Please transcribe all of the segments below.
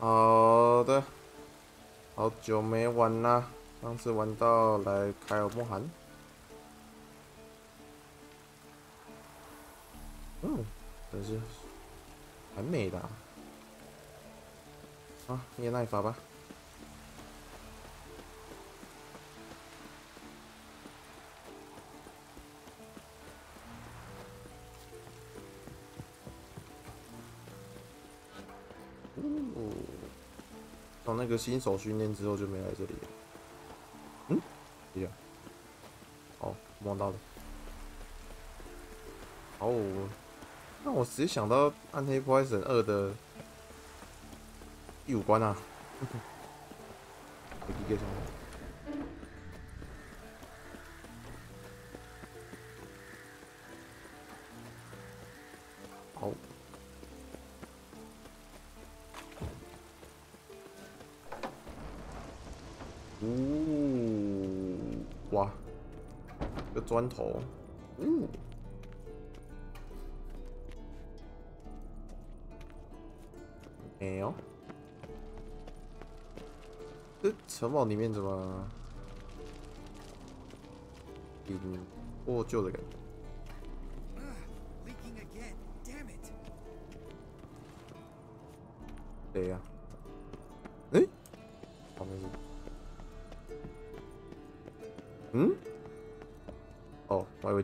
好的，好久没玩啦，上次玩到来凯尔莫罕。嗯，真是很美的。啊，念那一发吧。那个新手训练之后就没来这里了。嗯，对呀。哦，摸到了。哦，那我直接想到《暗黑破坏神二》的第五关啊。一个好。个砖头，嗯，没有，这城堡里面怎么，挺破旧的感觉。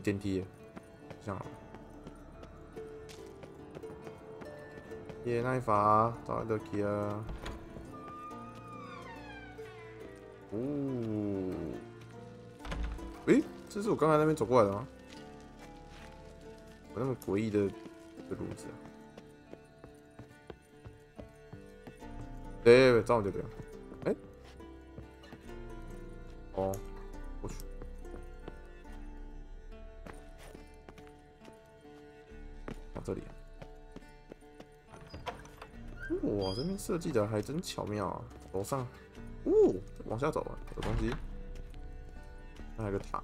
电梯，这样。耶，那一发，找得起啊！哦，诶，这是我刚才那边走过来的吗？我那么诡异的的路子啊！对，这样就对了。设计的还真巧妙啊！楼上，哦，往下走啊，有东西，还有个塔。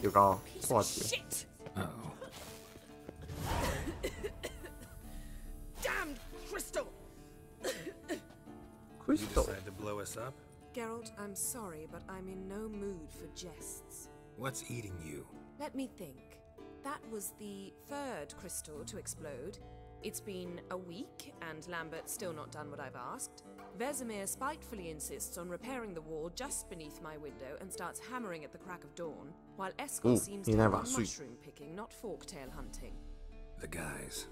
有高，化解。up? Geralt, I'm sorry, but I'm in no mood for jests. What's eating you? Let me think. That was the third crystal to explode. It's been a week, and Lambert's still not done what I've asked. Vesemir spitefully insists on repairing the wall just beneath my window and starts hammering at the crack of dawn, while Eskel seems to be mushroom picking, not forktail hunting. The guys.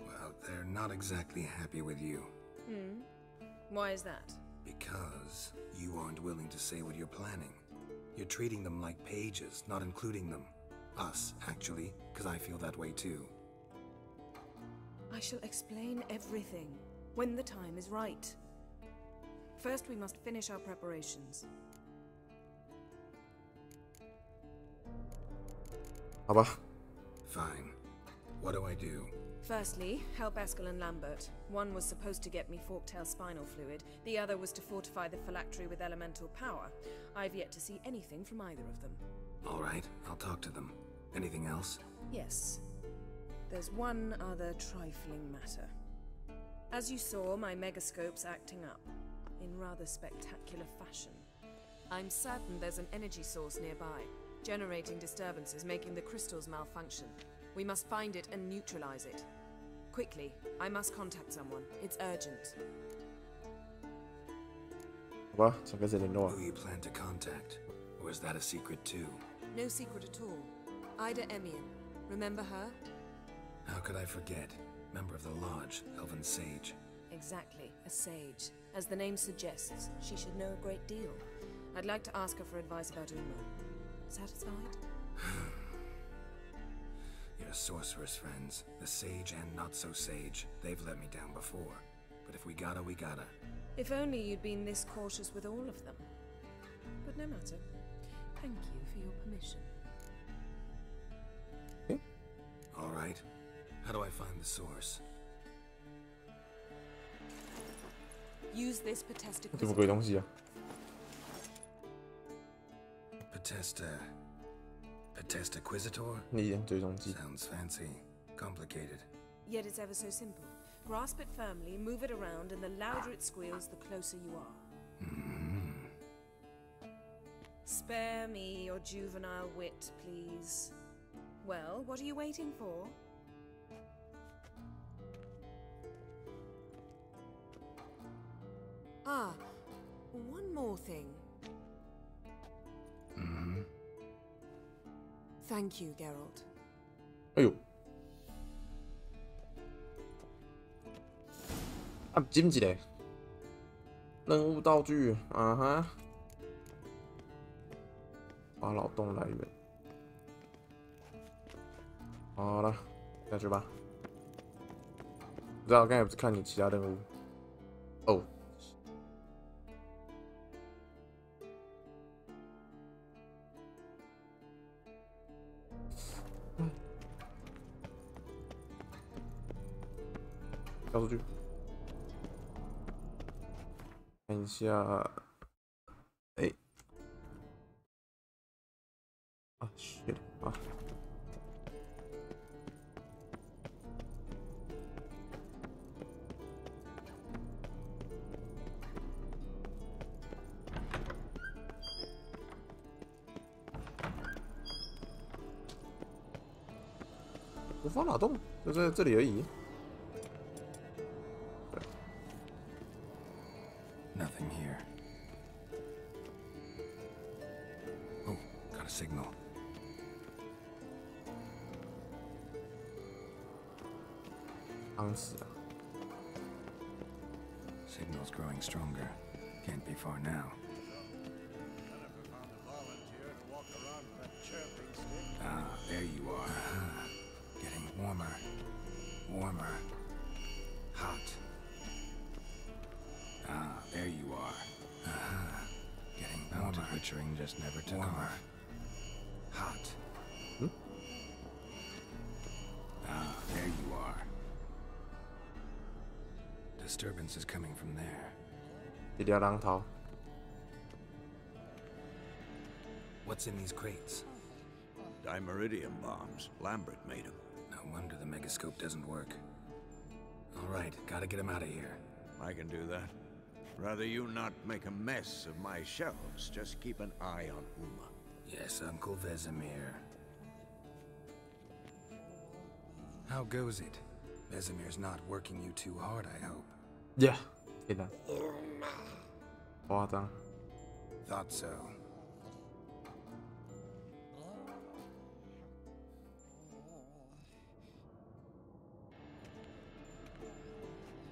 Well, they're not exactly happy with you. Hmm? Why is that? Because you aren't willing to say what you're planning. You're treating them like pages, not including them. Us, actually, because I feel that way too. I shall explain everything when the time is right. First, we must finish our preparations. 好吧。Fine. What do I do? Firstly, help Eskel and Lambert. One was supposed to get me forktail spinal fluid, the other was to fortify the phylactery with elemental power. I've yet to see anything from either of them. All right, I'll talk to them. Anything else? Yes. There's one other trifling matter. As you saw, my megascope's acting up, in rather spectacular fashion. I'm certain there's an energy source nearby, generating disturbances making the crystals malfunction. We must find it and neutralize it. Quickly, I must contact someone. It's urgent. Well, so I guess I didn't know. Who you plan to contact? Or is that a secret too? No secret at all. Ida Emean. Remember her? How could I forget? Member of the Lodge, Elven Sage. Exactly, a sage. As the name suggests, she should know a great deal. I'd like to ask her for advice about Uma. Satisfied? your sorceress friends, the sage and not so sage. They've let me down before. But if we gotta, we gotta. If only you'd been this cautious with all of them. But no matter. Thank you for your permission. Hmm. All right. How do I find the source? Use this Potesta. Potesta test acquisitor? Sounds fancy, complicated. Yet it's ever so simple. Grasp it firmly, move it around, and the louder it squeals, the closer you are. Mm. Spare me your juvenile wit, please. Well, what are you waiting for? Ah, one more thing. Thank you, Geralt. 哎呦！啊，金一个任务道具，啊哈，法老洞来源。好了，下去吧。不知道刚才不是看你其他任务？哦， 跳出去。看一下，哪动，就在这里而已。 Nothing here. Oh, got a signal. 忙死了。 Signal's growing stronger. Can't be far now. just never took Warm. off. Hot. Hmm? Ah, there you are. Disturbance is coming from there. Did you rang? What's in these crates? Dimeritium bombs. Lambert made them. No wonder the megascope doesn't work. All right, gotta get him out of here. I can do that. Rather you not make a mess of my shelves. Just keep an eye on Uma. Yes, Uncle Vesemir. How goes it? Vesemir's not working you too hard, I hope. Yeah, he does. Water. Thought so.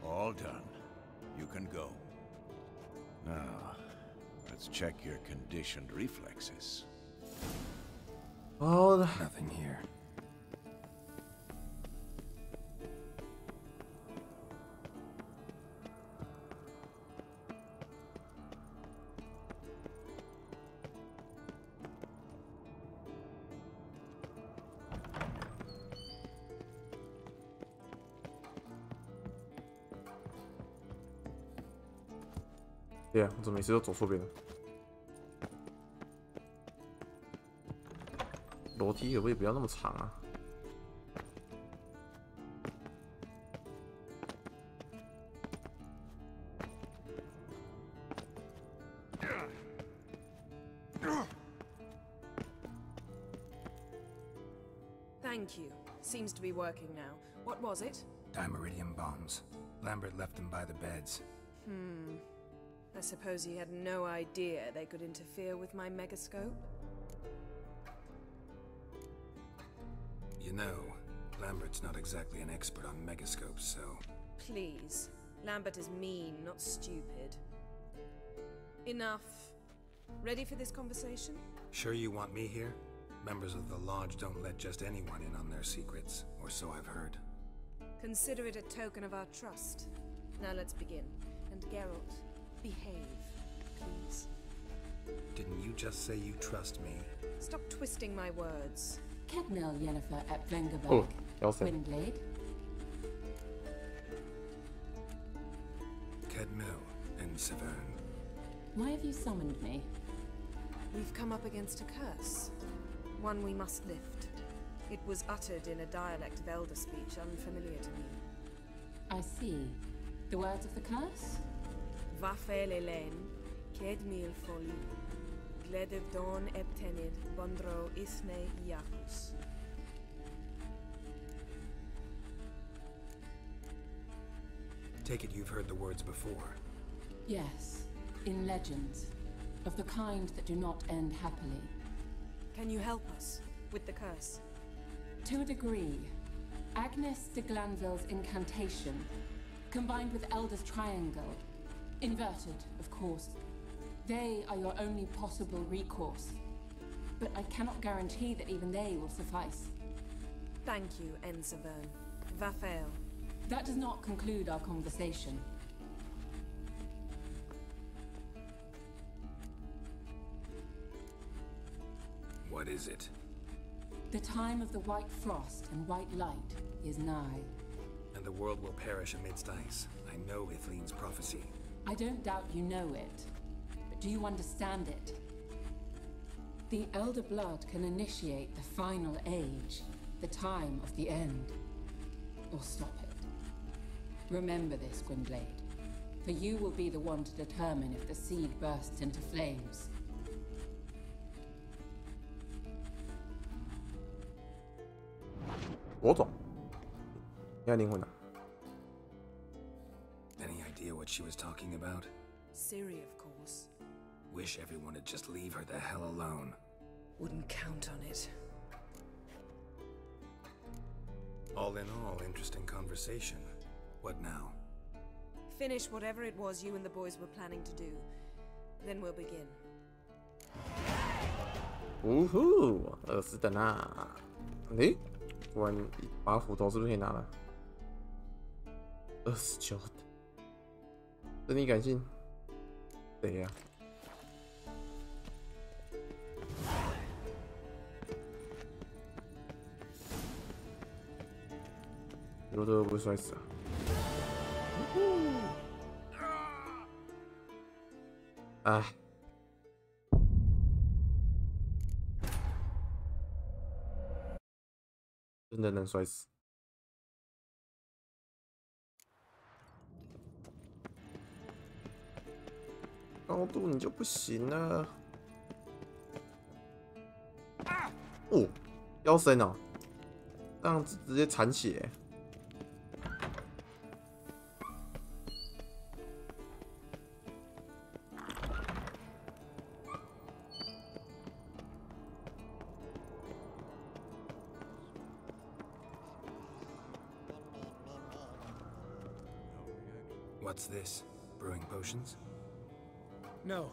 All done. You can go. Now, let's check your conditioned reflexes. 好的，Nothing here. 对呀，我怎么每次都走错边了？楼梯可不可以不要那么长啊？Thank you. Seems to be working now. What was it? Dimeritium bombs. Lambert left them by the beds. Hmm. I suppose he had no idea they could interfere with my megascope. You know, Lambert's not exactly an expert on megascopes, so. Please. Lambert is mean, not stupid. Enough. Ready for this conversation? Sure you want me here? Members of the Lodge don't let just anyone in on their secrets, or so I've heard. Consider it a token of our trust. Now let's begin. And Geralt, Behave, please. Didn't you just say you trust me? Stop twisting my words. Cadnell Yennefer at Vengerberg. Oh, Gwynbleidd. Cadmel and Severn. Why have you summoned me? We've come up against a curse. One we must lift. It was uttered in a dialect of Elder speech unfamiliar to me. I see. The words of the curse? Vafel elen, ked mil foli, gledev don ebtenid, bondro ithne iacus. Take it you've heard the words before. Yes. In legends. Of the kind that do not end happily. Can you help us with the curse? To a degree. Agnes de Glanville's incantation, combined with Elder's triangle, inverted, of course. They are your only possible recourse. But I cannot guarantee that even they will suffice. Thank you, Ensevern. Vafel. That does not conclude our conversation. What is it? The time of the white frost and white light is nigh. And the world will perish amidst ice. I know Ithlinne's prophecy. I don't doubt you know it, but do you understand it? The Elder Blood can initiate the final age, the time of the end, or stop it. Remember this, Gwynbleidd, for you will be the one to determine if the seed bursts into flames. What? what she was talking about? Ciri, of course. Wish everyone'd just leave her the hell alone. Wouldn't count on it. All in all, interesting conversation. What now? Finish whatever it was you and the boys were planning to do. Then we'll begin. Woohoo! 等，你敢信？谁呀、罗德会不会摔死啊？哎。真的能摔死。高度你就不行了。哦，腰身哦，这样子直接残血。What's this? Brewing potions? No.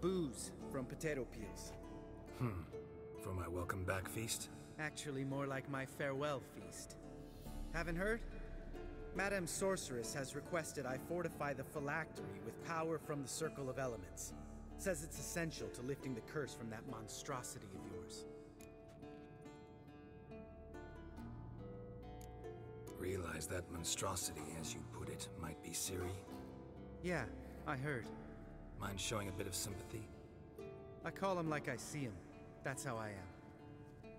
Booze from potato peels. Hmm. For my welcome back feast? Actually, more like my farewell feast. Haven't heard? Madame Sorceress has requested I fortify the phylactery with power from the Circle of Elements. Says it's essential to lifting the curse from that monstrosity of yours. Realize that monstrosity, as you put it, might be Ciri? Yeah, I heard. Mind showing a bit of sympathy? I call him like I see him. That's how I am.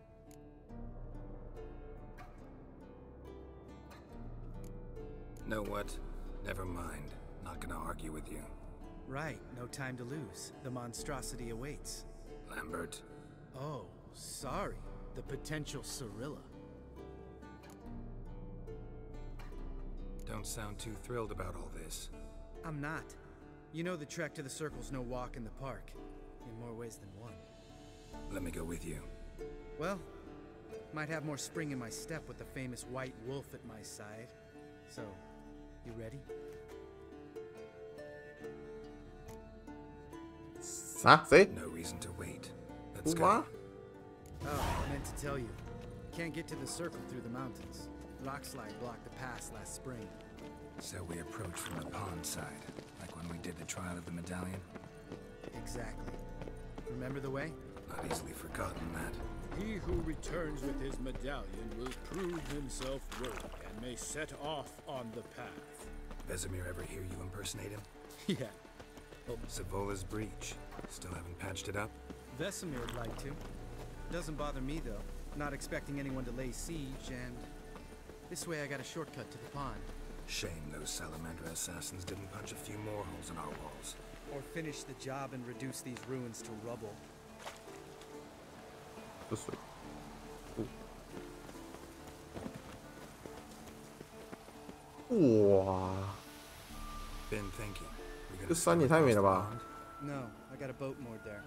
Know what? Never mind. Not gonna argue with you. Right, no time to lose. The monstrosity awaits. Lambert. Oh, sorry. The potential Cirilla. Don't sound too thrilled about all this. I'm not. You know the trek to the circle's no walk in the park, in more ways than one. Let me go with you. Well, might have more spring in my step with the famous white wolf at my side. So, you ready? That's it. No reason to wait. Let's go. Oh, I meant to tell you. Can't get to the circle through the mountains. Rockslide blocked the pass last spring. So we approach from the pond side trial of the medallion. Exactly. Remember the way? Not easily forgotten that. He who returns with his medallion will prove himself worthy and may set off on the path. Vesemir ever hear you impersonate him? yeah, oh. Savola's breach. Still haven't patched it up? Vesemir'd like to. Doesn't bother me though. Not expecting anyone to lay siege, and this way I got a shortcut to the pond. Shame those Salamandra assassins didn't punch a few more holes in our walls. Or finish the job and reduce these ruins to rubble. 这水。哦哇， Been thinking. We gonna 这山也 skim 太美 across 了 the 吧！ pond? No, I got a boat moored there.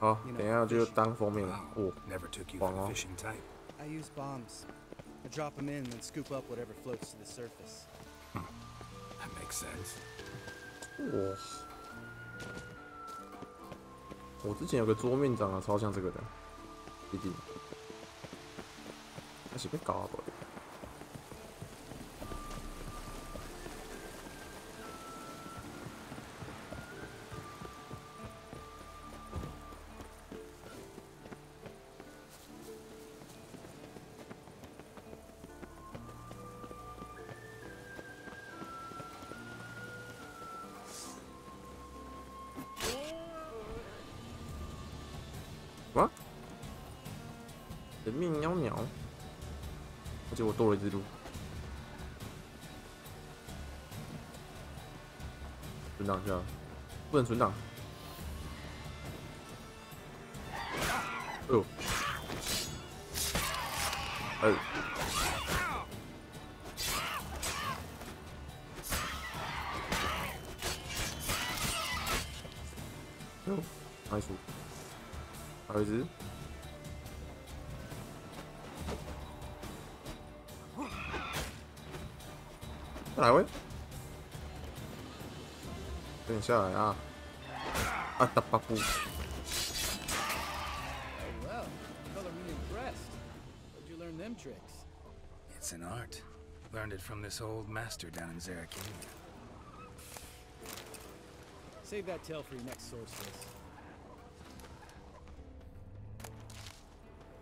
好，等一下就当封面了。 Wow, 哦， never took you 爽 for the 哦！ fishing type. I use bombs. I drop them in and scoop up whatever floats to the surface. That makes sense. 哇！我之前有个桌面长得超像这个的，一定。那是被搞啊不？存档一下，不能存档。哎呦，哎，哎呦，还有一只。再来喂，Oh, it's an art. Learned it from this old master down in Zerrikania. Save that tale for your next sorceress.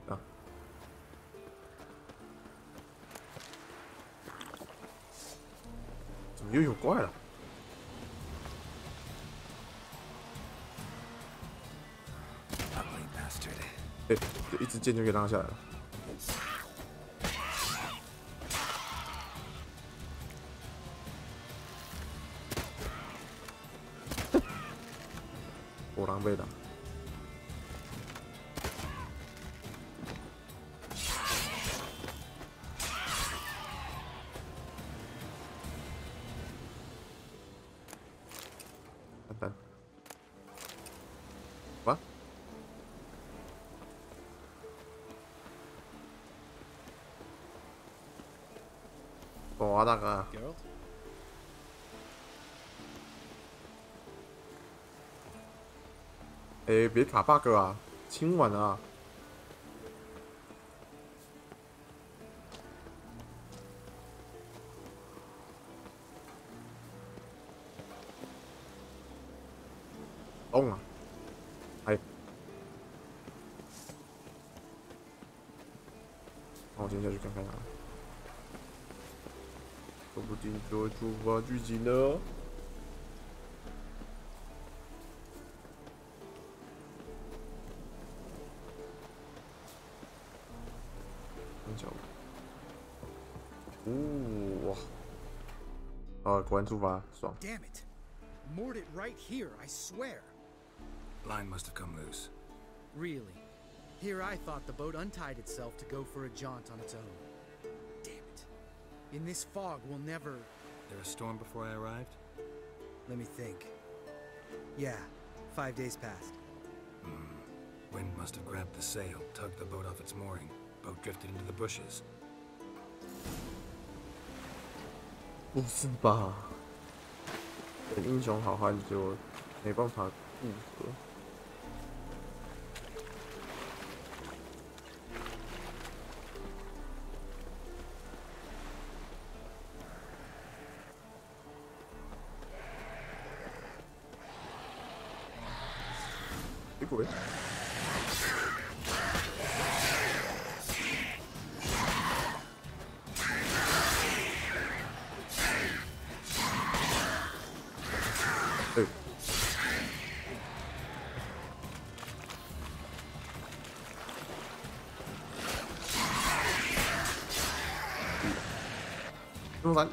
Oh. 怎么又有怪了？就一支箭就可以拉下来了。哎、别卡 bug 啊，清完了啊。动啊！哎，那我先下去看看啊，说不定就会触发剧情呢。Oh, Damn it. Moored it right here, I swear. Line must have come loose. Really? Here I thought the boat untied itself to go for a jaunt on its own. Damn it. In this fog, we'll never... There a storm before I arrived? Let me think. Yeah, five days passed. Hmm. Wind must have grabbed the sail, tugged the boat off its mooring. Boat drifted into the bushes. 不是吧？英雄好汉就没办法复合。鬼！too. Hold on.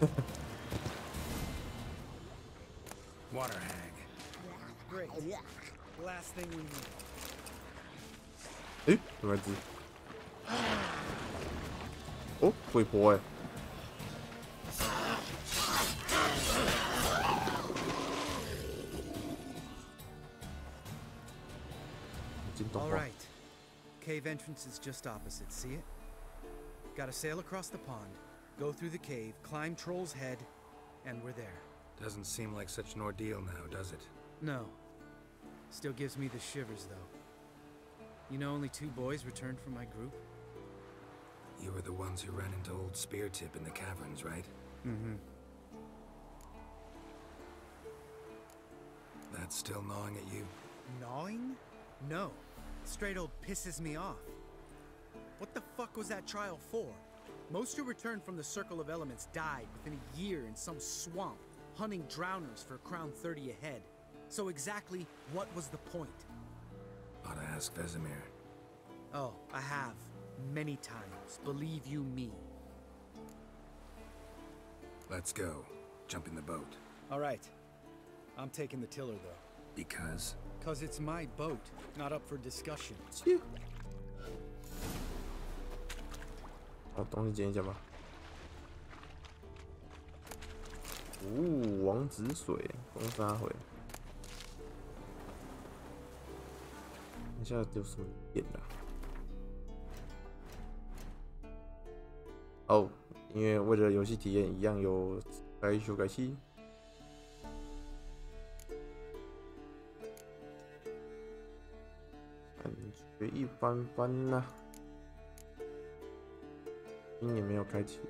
Water hag. Great. Last thing we need. Oop, ready. Oh, foi boa. Entrance is just opposite. See it? Gotta sail across the pond, go through the cave, climb Troll's Head, and we're there. Doesn't seem like such an ordeal now, does it? No. Still gives me the shivers, though. You know, only two boys returned from my group? You were the ones who ran into old Spear Tip in the caverns, right? Mm-hmm. That's still gnawing at you? Gnawing? No. Straight old pisses me off. What the fuck was that trial for? Most who returned from the Circle of Elements died within a year in some swamp, hunting drowners for Crown 30 ahead. So exactly what was the point? Ought to ask Vesemir. Oh, I have. Many times. Believe you me. Let's go. Jump in the boat. All right. I'm taking the tiller, though. Because? Cause it's my boat, not up for discussion. 把东西捡一捡吧。哦，王子水，公沙回。等一下有什么点的、哦，因为为了游戏体验，一样有该修改器。一般般呢。音也没有开启。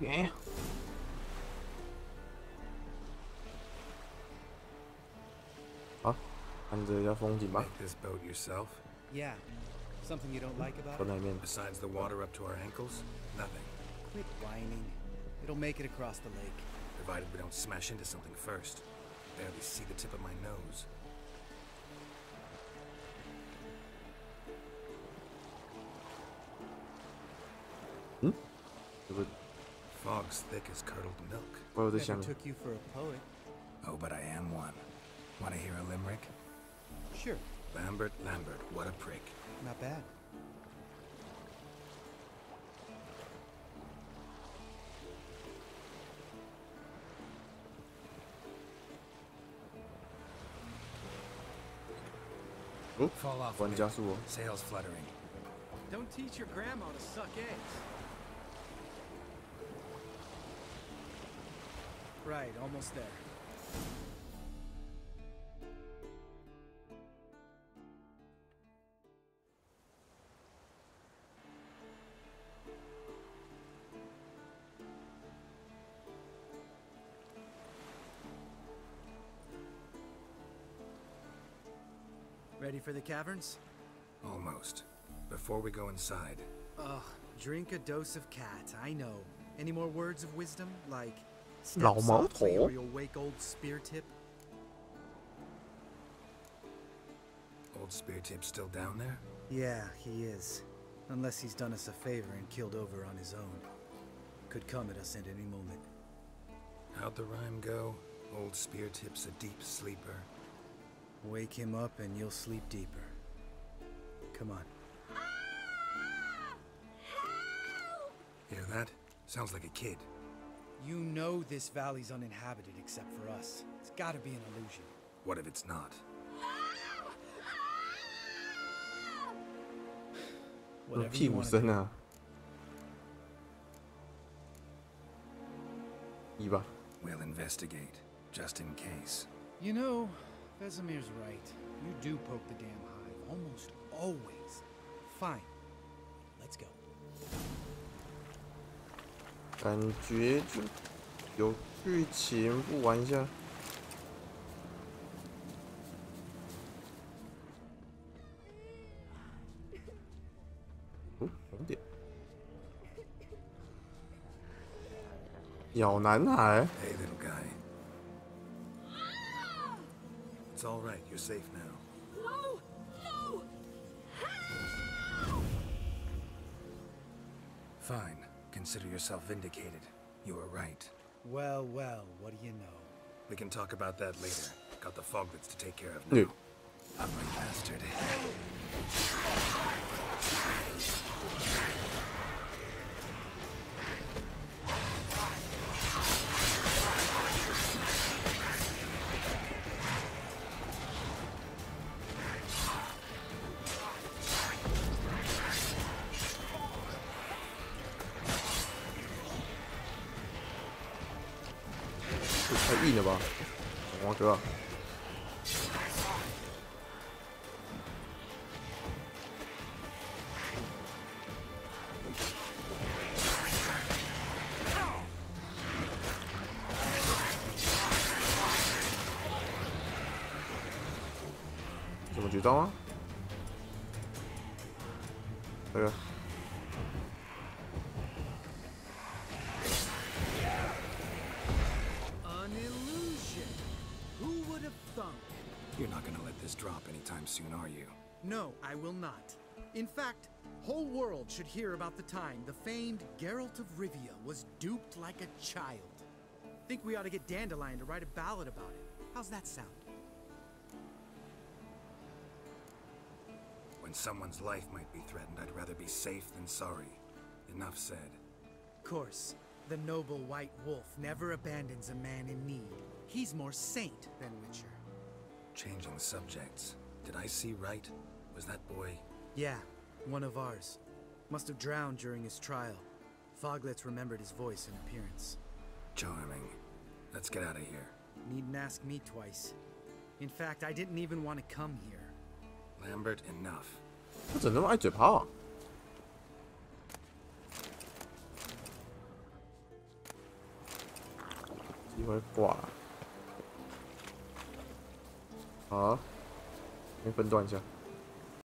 耶！看着一下风景吧。 Make this boat yourself? Yeah. Something you don't like about 到 it? 那面 Besides the water up to our ankles? Nothing. Quit whining. It'll make it across the lake. Provided we don't smash into something first. Barely see the tip of my nose. Hmm? 这个 Fog's thick as curdled milk. 怪我在下 Never 面。 took you for a poet. Oh, but I am one. Want to hear a limerick? Sure. Lambert, Lambert, what a prick. Not bad. Oop. Fall off. One Joshua. Sails fluttering. Don't teach your grandma to suck eggs. Right, almost there. the caverns? Almost. Before we go inside. Ugh, drink a dose of cat, I know. Any more words of wisdom? Like, step softly or you'll wake old spear tip? Old spear Tip still down there? Yeah, he is. Unless he's done us a favor and killed over on his own. Could come at us at any moment. How'd the rhyme go? Old spear tip's a deep sleeper. Wake him up and you'll sleep deeper. Come on. Hear that? Sounds like a kid. You know this valley's uninhabited except for us. It's gotta be an illusion. What if it's not? 有 Whatever 屁 you 股 wanna 声 do. 啊！一吧， We'll investigate, just in case. You know, Vesemir's right. You do poke the damn hive almost always. Fine. Let's go. 感觉就有剧情，不玩一下？哦，红点。小男孩， Hey, It's all right. You're safe now. No! No! Fine. Consider yourself vindicated. You were right. Well, well, what do you know? We can talk about that later. Got the foglets to take care of now. Nö. Ugly bastard. 太硬了吧，王哥。Should hear about the time the famed Geralt of Rivia was duped like a child. Think we ought to get Dandelion to write a ballad about it. How's that sound? When someone's life might be threatened, I'd rather be safe than sorry. Enough said. Of course, the noble White Wolf never abandons a man in need. He's more saint than Witcher. Changing subjects. Did I see right? Was that boy? Yeah, one of ours. Must have drowned during his trial. Foglets remembered his voice and appearance. Charming. Let's get out of here. Needn't ask me twice. In fact, I didn't even want to come here. Lambert, enough. 他怎么那么爱嘴炮啊？机会挂了。好，先分段一下。